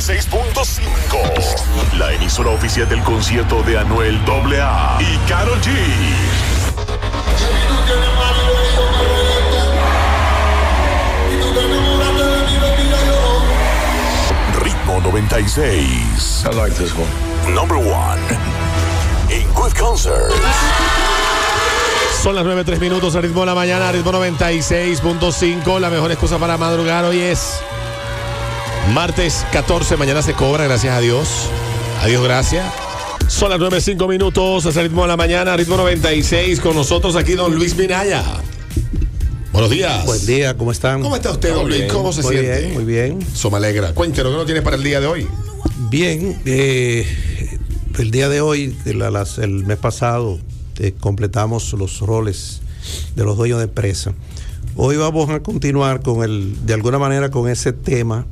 96.5. La emisora oficial del concierto de Anuel AA y Karol G. Ritmo 96. I like this one. Number one. In good concert. Son las 9, 3 minutos a ritmo de la mañana, ritmo 96.5. La mejor excusa para madrugar hoy es martes 14. Mañana se cobra, gracias a Dios. Adiós, gracias. Son las 9, 5 minutos a ritmo de la mañana, ritmo 96. Con nosotros aquí, don Luis Minaya. Buenos días. Buen día, ¿cómo están? ¿Cómo está usted, don Luis? ¿Cómo se muy siente? Bien, muy bien. Eso me alegra. Cuéntenos, ¿qué no tiene para el día de hoy? Bien, eh, el día de hoy, de la- las- el mes pasado, eh, completamos los roles de los dueños de empresa. Hoy vamos a continuar con el, de alguna manera con ese tema,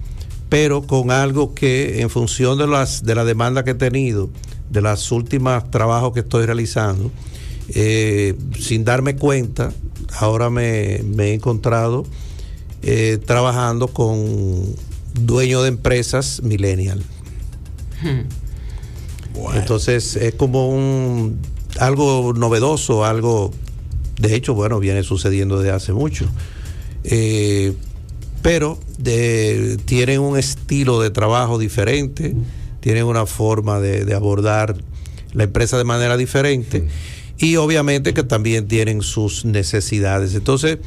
pero con algo que en función de las de la demanda que he tenido, de las últimas trabajos que estoy realizando, eh, sin darme cuenta, ahora me, me he encontrado eh, trabajando con dueños de empresas millennial. Entonces es como un algo novedoso, algo, de hecho, bueno, viene sucediendo desde hace mucho. Eh, pero de- tienen un estilo de trabajo diferente, tienen una forma de, de abordar la empresa de manera diferente y obviamente que también tienen sus necesidades. Entonces,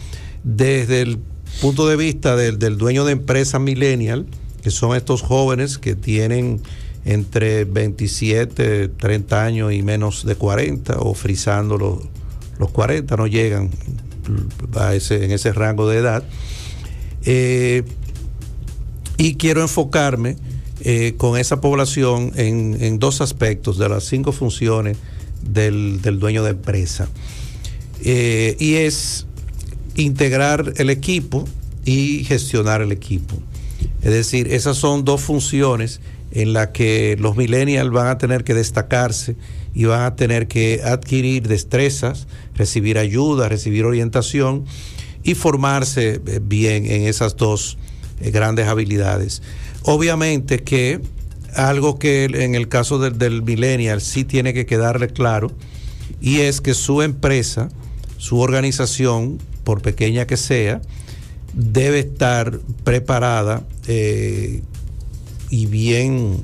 desde el punto de vista del, del dueño de empresa millennial, que son estos jóvenes que tienen entre 27, 30 años y menos de 40, o frisando los, los 40, no llegan a ese, en ese rango de edad. Eh, y quiero enfocarme eh, con esa población en, dos aspectos de las cinco funciones del, del dueño de empresa. Eh, y es integrar el equipo y gestionar el equipo. Es decir, esas son dos funciones en las que los millennials van a tener que destacarse y van a tener que adquirir destrezas, recibir ayuda, recibir orientación y formarse eh, bien en esas dos eh, grandes habilidades. Obviamente que algo que en el caso del, millennial sí tiene que quedarle claro y es que su empresa, su organización, por pequeña que sea, debe estar preparada eh, y bien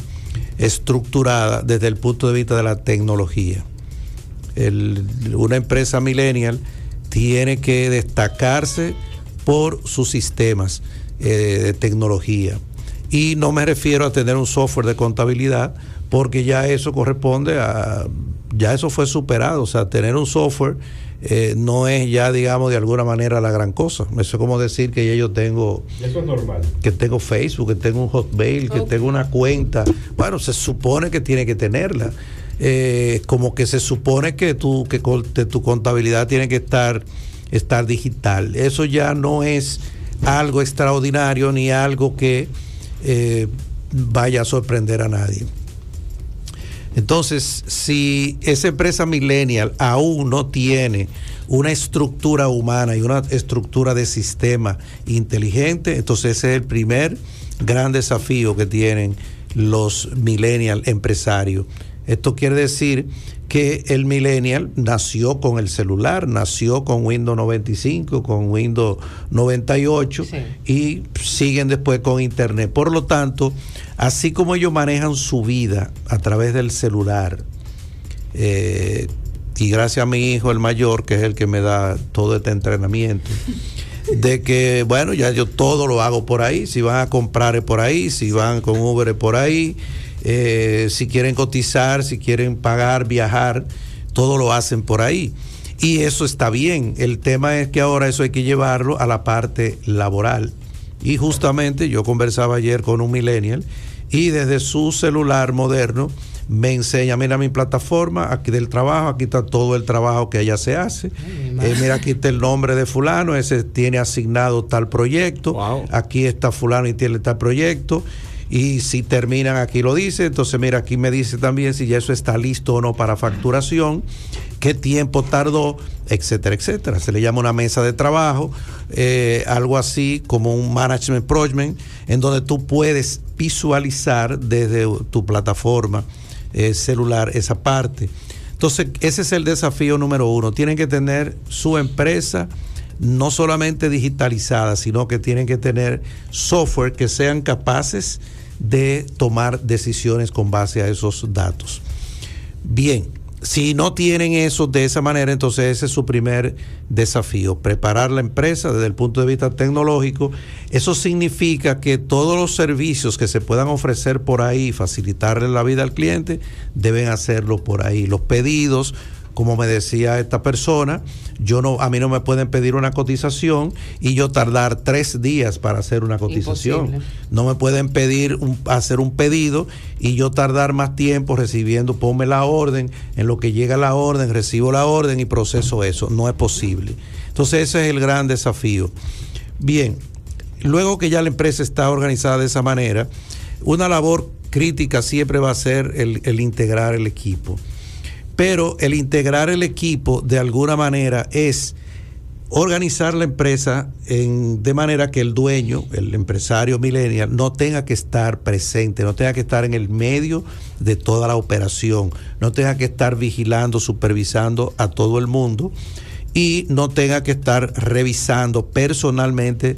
estructurada desde el punto de vista de la tecnología. Una empresa millennial tiene que destacarse por sus sistemas eh, de tecnología. Y no me refiero a tener un software de contabilidad, porque ya eso corresponde a, ya eso fue superado, o sea, tener un software eh, no es ya, digamos, de alguna manera la gran cosa. Eso es como decir que ya yo tengo Eso es normal. que tengo Facebook, que tengo un Hotmail, que tengo una cuenta. Bueno, se supone que tiene que tenerla. Eh, como que se supone que tu, que tu contabilidad tiene que estar, estar digital. Eso ya no es algo extraordinario ni algo que eh, vaya a sorprender a nadie. Entonces, si esa empresa millennial aún no tiene una estructura humana y una estructura de sistema inteligente, entonces ese es el primer gran desafío que tienen los millennial empresarios. Esto quiere decir que el millennial nació con el celular, nació con Windows 95, con Windows 98 y siguen después con Internet. Por lo tanto, así como ellos manejan su vida a través del celular, eh, y gracias a mi hijo, el mayor, que es el que me da todo este entrenamiento, de que, bueno, ya yo todo lo hago por ahí, si van a comprar es por ahí, si van con Uber es por ahí, eh, si quieren cotizar, si quieren pagar, viajar, todo lo hacen por ahí. Y eso está bien. El tema es que ahora eso hay que llevarlo a la parte laboral. Y justamente yo conversaba ayer con un millennial y desde su celular moderno me enseña, mira mi plataforma, aquí del trabajo, aquí está todo el trabajo que allá se hace. Eh, mira, aquí está el nombre de fulano, ese tiene asignado tal proyecto, aquí está fulano y tiene tal proyecto. Y si terminan aquí lo dice, entonces mira, aquí me dice también si ya eso está listo o no para facturación, qué tiempo tardó, etcétera, etcétera. Se le llama una mesa de trabajo, eh, algo así como un management project, en donde tú puedes visualizar desde tu plataforma eh, celular esa parte. Entonces, ese es el desafío número uno. Tienen que tener su empresa no solamente digitalizada, sino que tienen que tener software que sean capaces tomar decisiones con base a esos datos. Bien, si no tienen eso de esa manera, entonces ese es su primer desafío, preparar la empresa desde el punto de vista tecnológico. Eso significa que todos los servicios que se puedan ofrecer por ahí, facilitarle la vida al cliente, deben hacerlo por ahí. Los pedidos, como me decía esta persona, yo no, a mí no me pueden pedir una cotización y yo tardar tres días para hacer una cotización. No me pueden pedir hacer un pedido y yo tardar más tiempo recibiendo, ponme la orden, en lo que llega la orden, recibo la orden y proceso eso. No es posible. Entonces ese es el gran desafío. Bien, luego que ya la empresa está organizada de esa manera, una labor crítica siempre va a ser el integrar el equipo. Pero el integrar el equipo de alguna manera es organizar la empresa de manera que el dueño, el empresario millennial, no tenga que estar presente, no tenga que estar en el medio de toda la operación, no tenga que estar vigilando, supervisando a todo el mundo y no tenga que estar revisando personalmente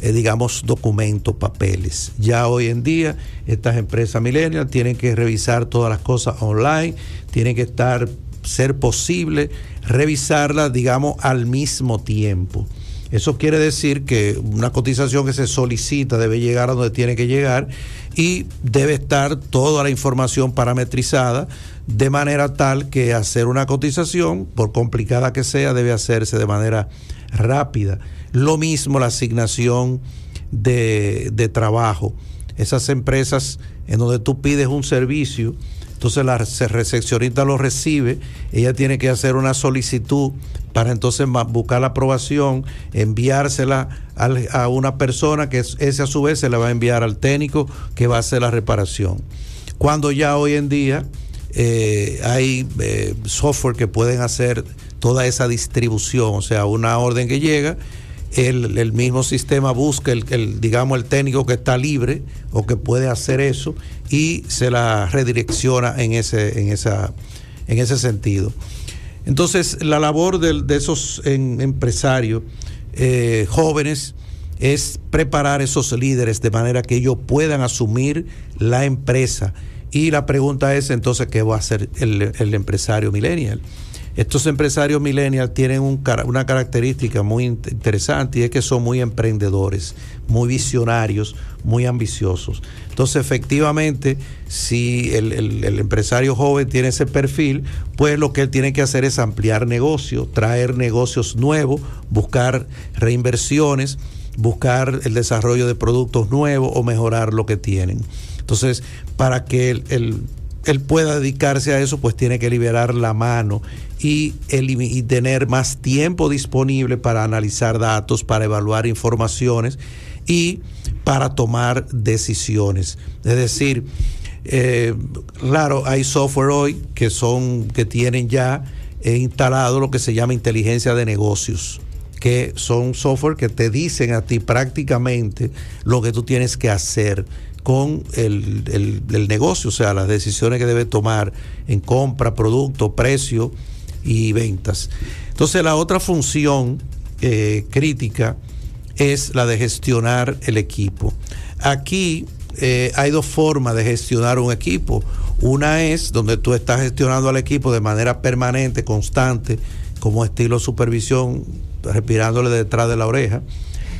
eh, digamos, documentos, papeles. Ya hoy en día estas empresas millennials tienen que revisar todas las cosas online, tienen que estar, ser posible, revisarlas, digamos, al mismo tiempo. Eso quiere decir que una cotización que se solicita debe llegar a donde tiene que llegar y debe estar toda la información parametrizada de manera tal que hacer una cotización, por complicada que sea, debe hacerse de manera rápida. Lo mismo la asignación de, trabajo. Esas empresas en donde tú pides un servicio, entonces la recepcionista lo recibe, ella tiene que hacer una solicitud para entonces buscar la aprobación, enviársela a una persona que ese a su vez se la va a enviar al técnico que va a hacer la reparación. Cuando ya hoy en día eh, hay eh, software que pueden hacer toda esa distribución, o sea, una orden que llega el, mismo sistema busca el, digamos, el técnico que está libre o que puede hacer eso y se la redirecciona en ese, en esa, en ese sentido. Entonces, la labor de, esos empresarios eh, jóvenes es preparar esos líderes de manera que ellos puedan asumir la empresa. Y la pregunta es entonces, ¿qué va a hacer el, el empresario millennial? Estos empresarios millennials tienen una característica muy interesante y es que son muy emprendedores, muy visionarios, muy ambiciosos. Entonces, efectivamente, si el, empresario joven tiene ese perfil, pues lo que él tiene que hacer es ampliar negocios, traer negocios nuevos, buscar reinversiones, buscar el desarrollo de productos nuevos o mejorar lo que tienen. Entonces, para que el él pueda dedicarse a eso, pues tiene que liberar la mano y, tener más tiempo disponible para analizar datos, para evaluar informaciones y para tomar decisiones. Es decir, eh, claro, hay software hoy que son, que tienen ya instalado lo que se llama inteligencia de negocios que son software que te dicen a ti prácticamente lo que tú tienes que hacer con el, negocio, o sea, las decisiones que debe tomar en compra, producto, precio y ventas. Entonces la otra función eh, crítica es la de gestionar el equipo. Aquí eh, hay dos formas de gestionar un equipo. Una es donde tú estás gestionando al equipo de manera permanente, constante, como estilo supervisión, respirándole detrás de la oreja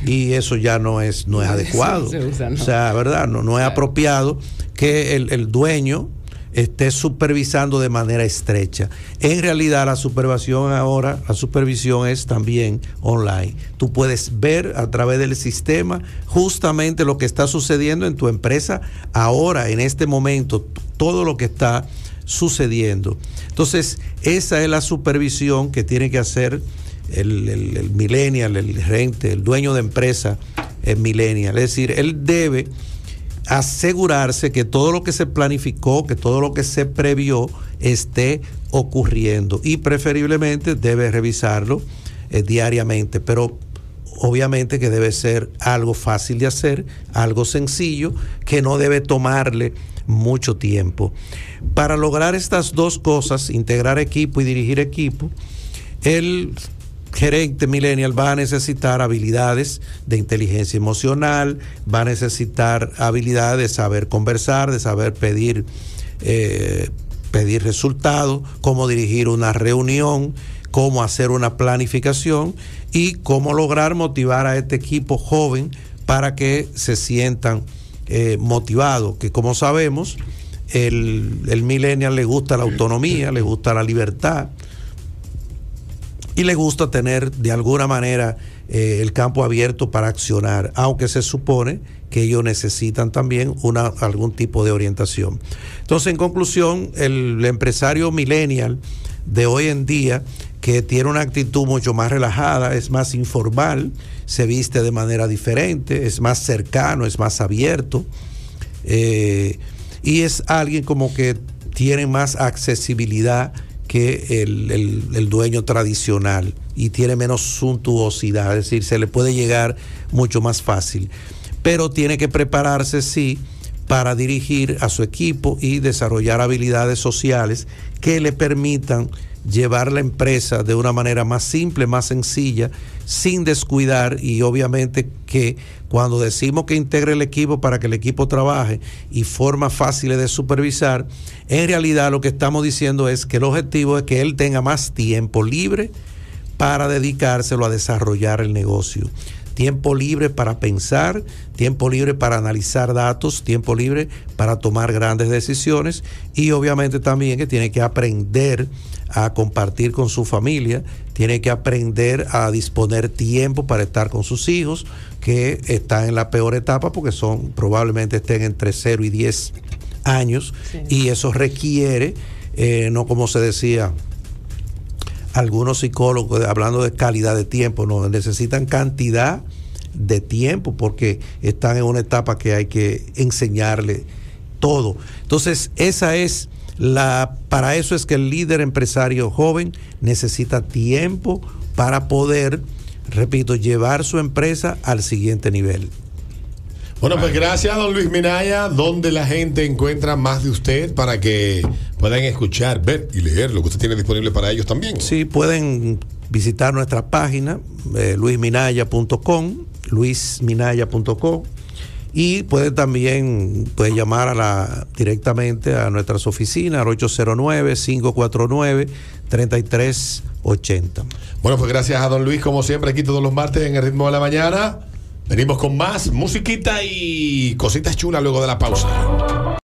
y eso ya no es, no es adecuado. O sea, ¿verdad? No, no es apropiado que el, dueño esté supervisando de manera estrecha. En realidad la supervisión ahora, la supervisión es también online. Tú puedes ver a través del sistema justamente lo que está sucediendo en tu empresa ahora, en este momento, todo lo que está sucediendo. Entonces, esa es la supervisión que tiene que hacer el, el, millennial, el gerente, el dueño de empresa es millennial. Es decir, él debe asegurarse que todo lo que se planificó, que todo lo que se previó esté ocurriendo y preferiblemente debe revisarlo eh, diariamente, pero obviamente que debe ser algo fácil de hacer, algo sencillo, que no debe tomarle mucho tiempo. Para lograr estas dos cosas, integrar equipo y dirigir equipo, el gerente millennial va a necesitar habilidades de inteligencia emocional, va a necesitar habilidades de saber conversar, de saber pedir, eh, pedir resultados, cómo dirigir una reunión, cómo hacer una planificación y cómo lograr motivar a este equipo joven para que se sientan eh, motivados, que como sabemos, el, el millennial le gusta la autonomía, le gusta la libertad, y le gusta tener de alguna manera eh, el campo abierto para accionar, aunque se supone que ellos necesitan también una, algún tipo de orientación. Entonces, en conclusión, el, empresario millennial de hoy en día, que tiene una actitud mucho más relajada, es más informal, se viste de manera diferente, es más cercano, es más abierto, eh, y es alguien como que tiene más accesibilidad que el, dueño tradicional y tiene menos suntuosidad, es decir, se le puede llegar mucho más fácil. Pero tiene que prepararse, sí, para dirigir a su equipo y desarrollar habilidades sociales que le permitan llevar la empresa de una manera más simple, más sencilla, sin descuidar y obviamente que cuando decimos que integre el equipo para que el equipo trabaje y formas fáciles de supervisar, en realidad lo que estamos diciendo es que el objetivo es que él tenga más tiempo libre para dedicárselo a desarrollar el negocio. Tiempo libre para pensar, tiempo libre para analizar datos, tiempo libre para tomar grandes decisiones y obviamente también que tiene que aprender a compartir con su familia, tiene que aprender a disponer tiempo para estar con sus hijos, que están en la peor etapa porque son probablemente estén entre 0 y 10 años y eso requiere, eh, no como se decía, algunos psicólogos hablando de calidad de tiempo, no, necesitan cantidad de tiempo porque están en una etapa que hay que enseñarle todo. Entonces, esa es la, para eso es que el líder empresario joven necesita tiempo para poder, repito, llevar su empresa al siguiente nivel. Bueno, pues gracias, don Luis Minaya. ¿Dónde la gente encuentra más de usted para que puedan escuchar, ver y leer lo que usted tiene disponible para ellos también? Sí, pueden visitar nuestra página, eh, luisminaya.com, luisminaya.com y puede también puede llamar a la, directamente a nuestras oficinas al 809-549-3380. Bueno, pues gracias a don Luis, como siempre, aquí todos los martes en el ritmo de la mañana. Venimos con más musiquita y cositas chulas luego de la pausa.